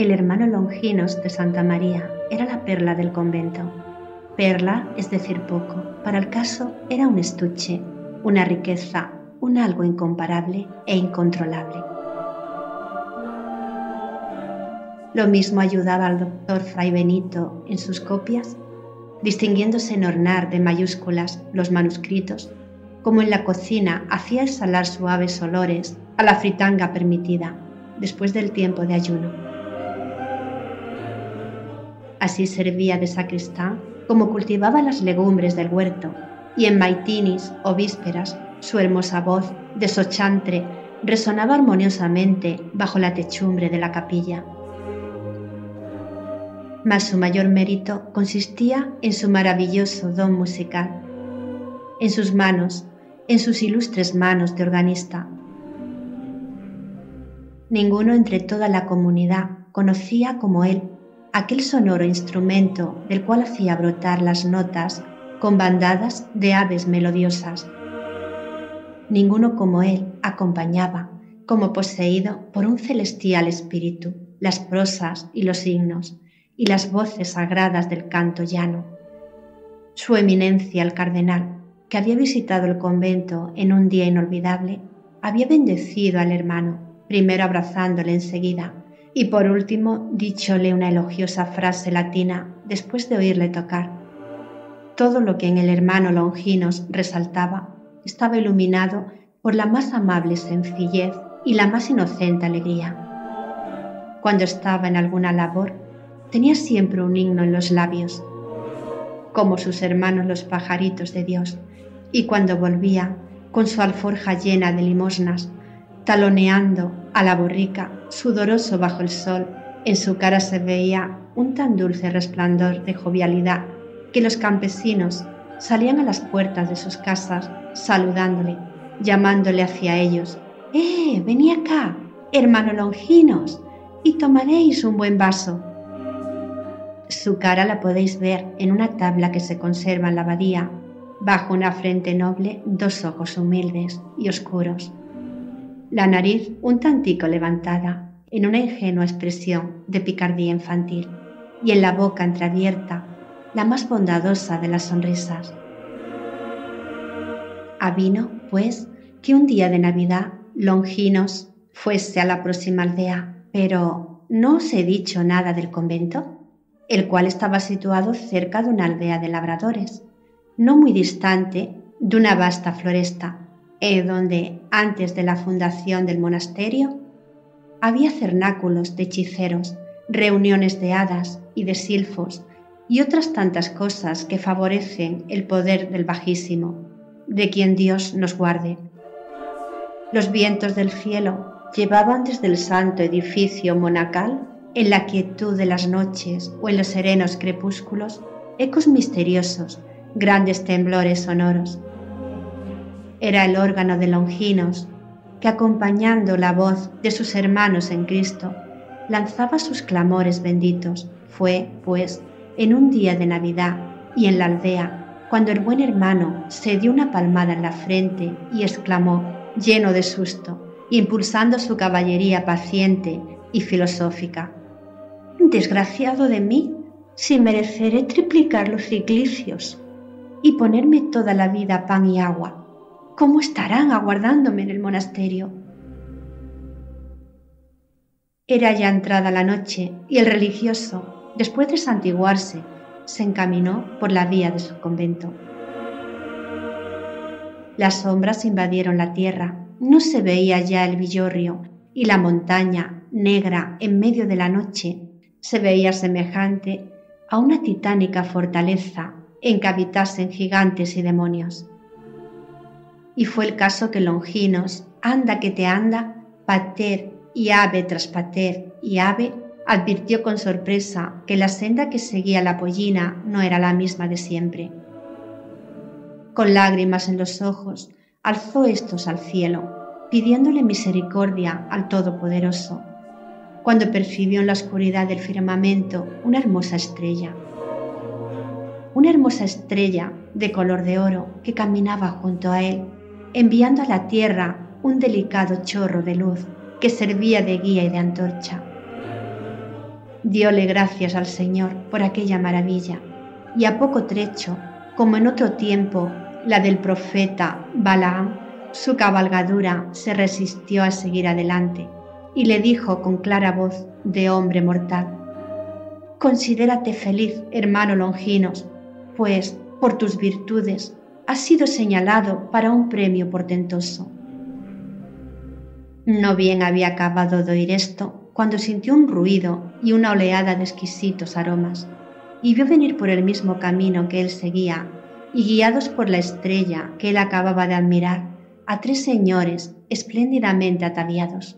El hermano Longinos de Santa María era la perla del convento. Perla es decir poco, para el caso era un estuche, una riqueza, un algo incomparable e incontrolable. Lo mismo ayudaba al doctor Fray Benito en sus copias, distinguiéndose en ornar de mayúsculas los manuscritos, como en la cocina hacía exhalar suaves olores a la fritanga permitida después del tiempo de ayuno. Así servía de sacristán como cultivaba las legumbres del huerto, y en maitinis o vísperas su hermosa voz de sochantre resonaba armoniosamente bajo la techumbre de la capilla. Mas su mayor mérito consistía en su maravilloso don musical, en sus manos, en sus ilustres manos de organista. Ninguno entre toda la comunidad conocía como él aquel sonoro instrumento del cual hacía brotar las notas con bandadas de aves melodiosas. Ninguno como él acompañaba, como poseído por un celestial espíritu, las prosas y los himnos y las voces sagradas del canto llano. Su eminencia el cardenal, que había visitado el convento en un día inolvidable, había bendecido al hermano, primero abrazándole enseguida y por último díchole una elogiosa frase latina después de oírle tocar. Todo lo que en el hermano Longinos resaltaba estaba iluminado por la más amable sencillez y la más inocente alegría. Cuando estaba en alguna labor, tenía siempre un himno en los labios, como sus hermanos los pajaritos de Dios, y cuando volvía, con su alforja llena de limosnas, taloneando a la borrica, sudoroso bajo el sol, en su cara se veía un tan dulce resplandor de jovialidad que los campesinos salían a las puertas de sus casas saludándole, llamándole hacia ellos. ¡Eh! Vení acá, hermano Longinos, y tomaréis un buen vaso. Su cara la podéis ver en una tabla que se conserva en la abadía, bajo una frente noble, dos ojos humildes y oscuros la nariz un tantico levantada en una ingenua expresión de picardía infantil y en la boca entreabierta la más bondadosa de las sonrisas. Avino, pues, que un día de Navidad Longinos fuese a la próxima aldea, pero ¿no os he dicho nada del convento? el cual estaba situado cerca de una aldea de labradores, no muy distante de una vasta floresta donde antes de la fundación del monasterio había cernáculos de hechiceros, reuniones de hadas y de silfos y otras tantas cosas que favorecen el poder del Bajísimo, de quien Dios nos guarde. Los vientos del cielo llevaban desde el santo edificio monacal, en la quietud de las noches o en los serenos crepúsculos, ecos misteriosos, grandes temblores sonoros, era el órgano de Longinos, que acompañando la voz de sus hermanos en Cristo, lanzaba sus clamores benditos. Fue, pues, en un día de Navidad y en la aldea, cuando el buen hermano se dio una palmada en la frente y exclamó, lleno de susto, impulsando su caballería paciente y filosófica, Desgraciado de mí, si mereceré triplicar los ciclicios y ponerme toda la vida pan y agua ¿Cómo estarán aguardándome en el monasterio? Era ya entrada la noche y el religioso, después de santiguarse, se encaminó por la vía de su convento. Las sombras invadieron la tierra, no se veía ya el villorrio y la montaña, negra en medio de la noche, se veía semejante a una titánica fortaleza en que habitasen gigantes y demonios. Y fue el caso que Longinos, anda que te anda, pater y ave tras pater y ave, advirtió con sorpresa que la senda que seguía la pollina no era la misma de siempre. Con lágrimas en los ojos, alzó estos al cielo, pidiéndole misericordia al Todopoderoso, cuando percibió en la oscuridad del firmamento una hermosa estrella. Una hermosa estrella de color de oro que caminaba junto a él enviando a la tierra un delicado chorro de luz que servía de guía y de antorcha. diole gracias al Señor por aquella maravilla, y a poco trecho, como en otro tiempo la del profeta Balaam, su cabalgadura se resistió a seguir adelante y le dijo con clara voz de hombre mortal, Considérate feliz, hermano Longinos, pues por tus virtudes has sido señalado para un premio portentoso. No bien había acabado de oír esto cuando sintió un ruido y una oleada de exquisitos aromas, y vio venir por el mismo camino que él seguía, y guiados por la estrella que él acababa de admirar, a tres señores espléndidamente ataviados.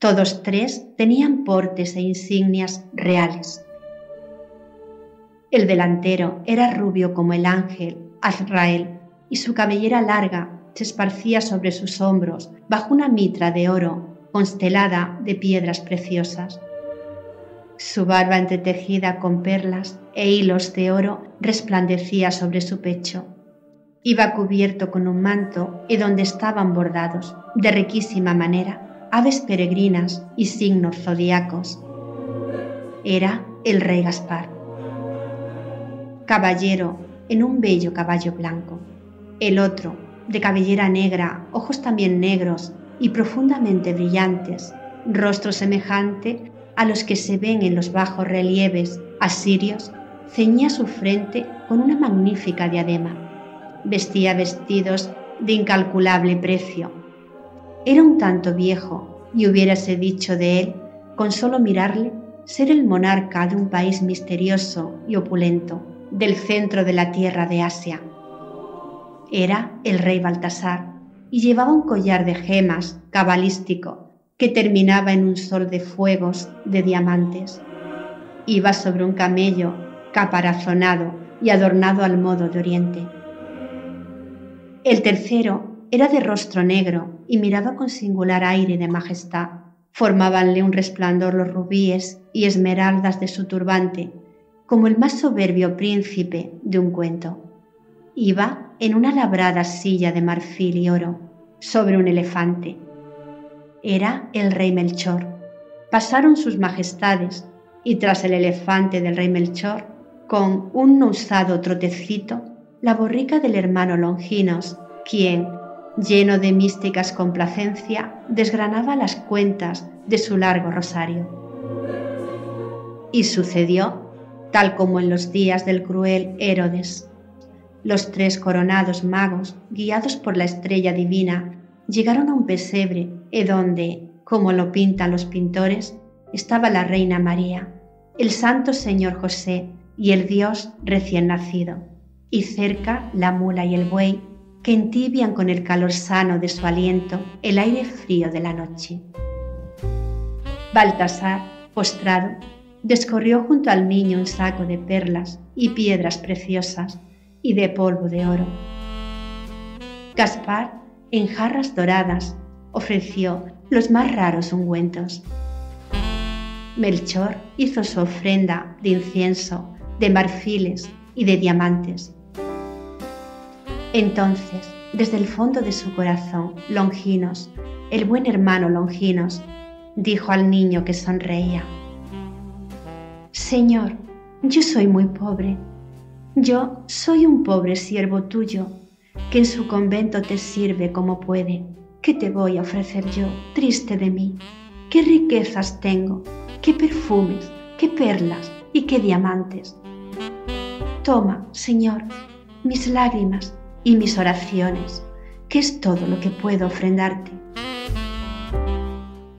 Todos tres tenían portes e insignias reales. El delantero era rubio como el ángel Azrael y su cabellera larga se esparcía sobre sus hombros bajo una mitra de oro constelada de piedras preciosas. Su barba entretejida con perlas e hilos de oro resplandecía sobre su pecho. Iba cubierto con un manto y donde estaban bordados, de riquísima manera, aves peregrinas y signos zodiacos. Era el rey Gaspar. Caballero en un bello caballo blanco. El otro, de cabellera negra, ojos también negros y profundamente brillantes, rostro semejante a los que se ven en los bajos relieves asirios, ceñía su frente con una magnífica diadema. Vestía vestidos de incalculable precio, era un tanto viejo y hubiérase dicho de él, con solo mirarle, ser el monarca de un país misterioso y opulento, del centro de la tierra de Asia. Era el rey Baltasar y llevaba un collar de gemas cabalístico que terminaba en un sol de fuegos de diamantes. Iba sobre un camello caparazonado y adornado al modo de Oriente. El tercero era de rostro negro y miraba con singular aire de majestad. Formábanle un resplandor los rubíes y esmeraldas de su turbante, como el más soberbio príncipe de un cuento. Iba en una labrada silla de marfil y oro, sobre un elefante. Era el rey Melchor. Pasaron sus majestades y tras el elefante del rey Melchor, con un usado trotecito, la borrica del hermano Longinos, quien, lleno de místicas complacencia, desgranaba las cuentas de su largo rosario. Y sucedió tal como en los días del cruel Herodes. Los tres coronados magos, guiados por la estrella divina, llegaron a un pesebre en donde, como lo pintan los pintores, estaba la Reina María, el Santo Señor José y el Dios recién nacido, y cerca la mula y el buey que entibian con el calor sano de su aliento el aire frío de la noche. Baltasar, postrado, descorrió junto al niño un saco de perlas y piedras preciosas y de polvo de oro. Gaspar, en jarras doradas, ofreció los más raros ungüentos. Melchor hizo su ofrenda de incienso, de marfiles y de diamantes entonces, desde el fondo de su corazón, Longinos, el buen hermano Longinos, dijo al niño que sonreía, Señor, yo soy muy pobre. Yo soy un pobre siervo tuyo, que en su convento te sirve como puede. ¿Qué te voy a ofrecer yo, triste de mí? ¿Qué riquezas tengo? ¿Qué perfumes? ¿Qué perlas? ¿Y qué diamantes? Toma, Señor, mis lágrimas y mis oraciones, que es todo lo que puedo ofrendarte.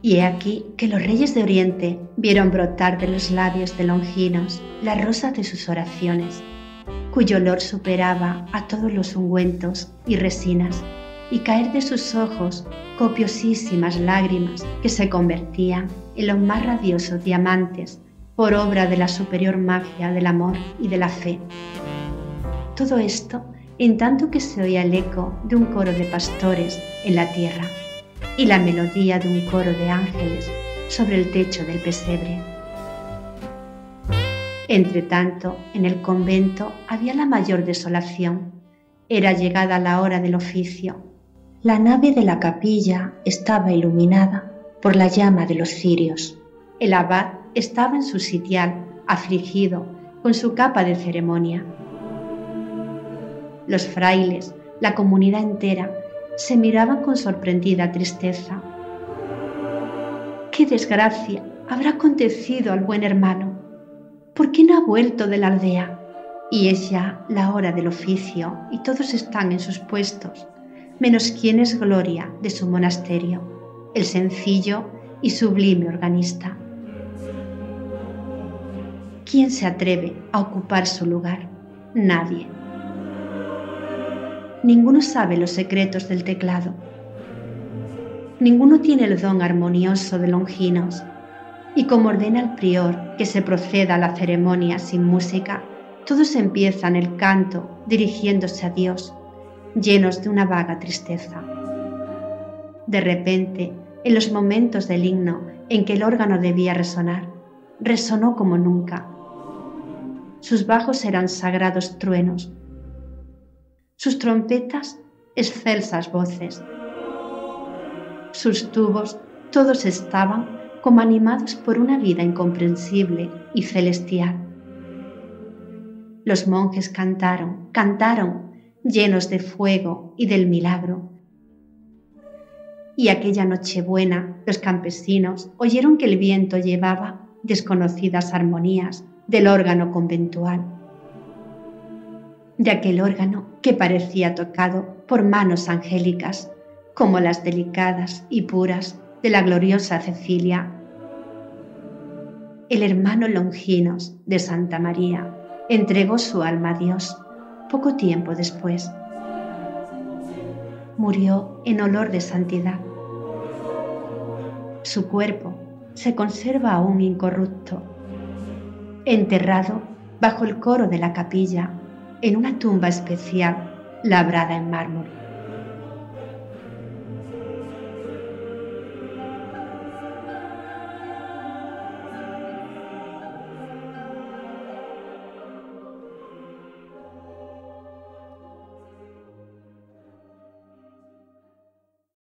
Y he aquí que los reyes de Oriente vieron brotar de los labios de Longinos la rosa de sus oraciones, cuyo olor superaba a todos los ungüentos y resinas, y caer de sus ojos copiosísimas lágrimas que se convertían en los más radiosos diamantes por obra de la superior magia del amor y de la fe. Todo esto en tanto que se oía el eco de un coro de pastores en la tierra y la melodía de un coro de ángeles sobre el techo del pesebre. Entre tanto, en el convento había la mayor desolación. Era llegada la hora del oficio. La nave de la capilla estaba iluminada por la llama de los cirios. El abad estaba en su sitial, afligido, con su capa de ceremonia. Los frailes, la comunidad entera, se miraban con sorprendida tristeza. ¡Qué desgracia habrá acontecido al buen hermano! ¿Por qué no ha vuelto de la aldea? Y es ya la hora del oficio y todos están en sus puestos, menos quien es gloria de su monasterio, el sencillo y sublime organista. ¿Quién se atreve a ocupar su lugar? Nadie. Ninguno sabe los secretos del teclado. Ninguno tiene el don armonioso de Longinos. Y como ordena el prior que se proceda a la ceremonia sin música, todos empiezan el canto dirigiéndose a Dios, llenos de una vaga tristeza. De repente, en los momentos del himno en que el órgano debía resonar, resonó como nunca. Sus bajos eran sagrados truenos, sus trompetas excelsas voces, sus tubos todos estaban como animados por una vida incomprensible y celestial. Los monjes cantaron, cantaron, llenos de fuego y del milagro. Y aquella noche buena los campesinos oyeron que el viento llevaba desconocidas armonías del órgano conventual. De aquel órgano que parecía tocado por manos angélicas, como las delicadas y puras de la gloriosa Cecilia. El hermano Longinos de Santa María entregó su alma a Dios poco tiempo después. Murió en olor de santidad. Su cuerpo se conserva aún incorrupto, enterrado bajo el coro de la capilla en una tumba especial labrada en mármol.